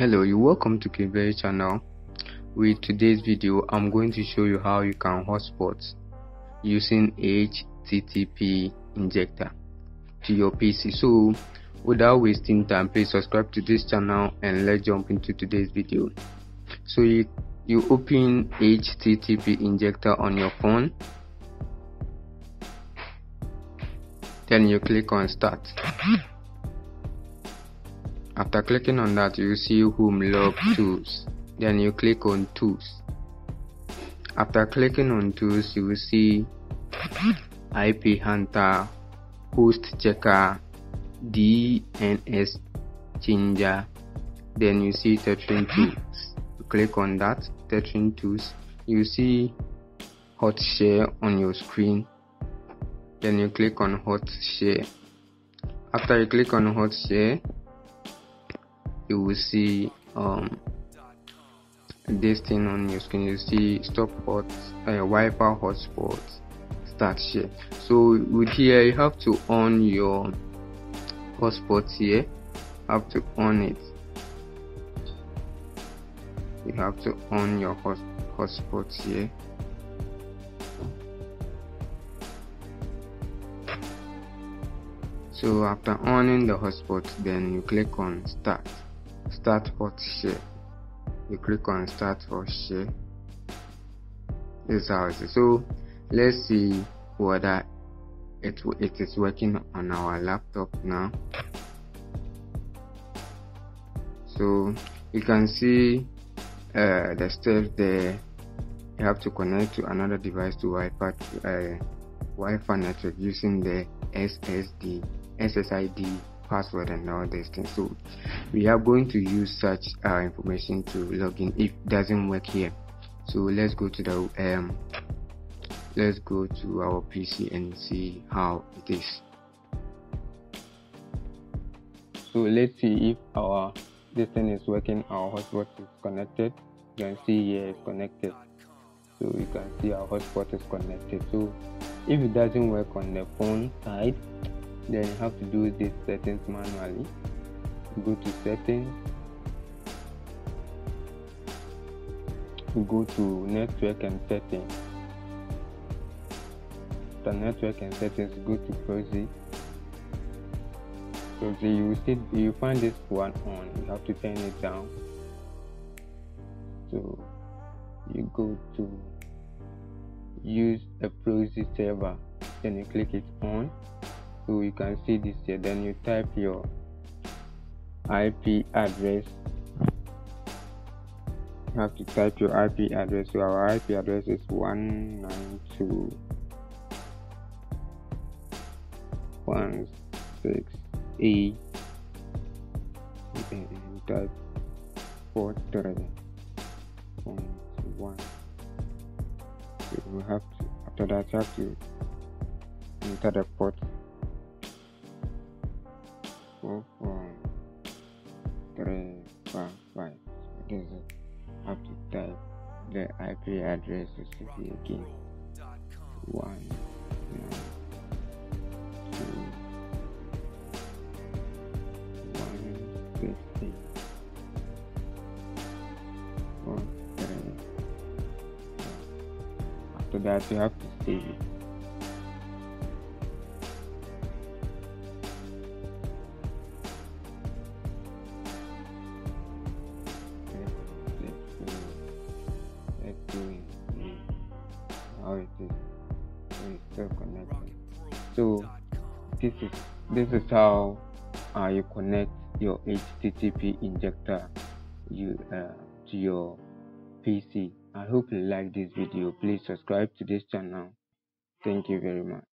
hello you welcome to Kberry channel. With today's video i'm going to show you how you can hotspot using http injector to your pc so without wasting time please subscribe to this channel and let's jump into today's video. So you you open http injector on your phone. Then you click on start after clicking on that, you see Home Log Tools. Then you click on Tools. After clicking on Tools, you will see IP Hunter, Host Checker, DNS Changer. Then you see Tethering Tools. You click on that, Tethering Tools. You see Hot Share on your screen. Then you click on Hot Share. After you click on Hot Share, you will see um, this thing on your screen you see stop hot uh, Wi-Fi hotspot start share? So with here you have to on your hotspot here. Have to on it. You have to on your hot hotspot here. So after owning the hotspot then you click on start start hot share you click on start hot share this is how it is. So let's see whether it, it is working on our laptop now. So you can see uh, the steps there. You have to connect to another device to Wi-Fi uh, Wi-Fi network using the SSD SSID password and all these things. So we are going to use such uh, information to log in if doesn't work here. So let's go to the um let's go to our pc and see how it is. So let's see if our this thing is working our hotspot is connected. You can see here it's connected. So you can see our hotspot is connected. So if it doesn't work on the phone side then you have to do these settings manually. Go to settings. Go to network and settings. The network and settings go to proxy. Proxy you see you find this one on. You have to turn it down. So you go to use a proxy server. Then you click it on so you can see this here. Then you type your IP address. You have to type your IP address. So our IP address is 192 168 and type 43.1 so we have to after that you have to enter the port four four three five five. So this is have to type the IP address to see again. One nine two one fifty four. After that you have to save it. Still connected so this is this is how uh, you connect your http injector you uh, to your pc i hope you like this video. Please subscribe to this channel. Thank you very much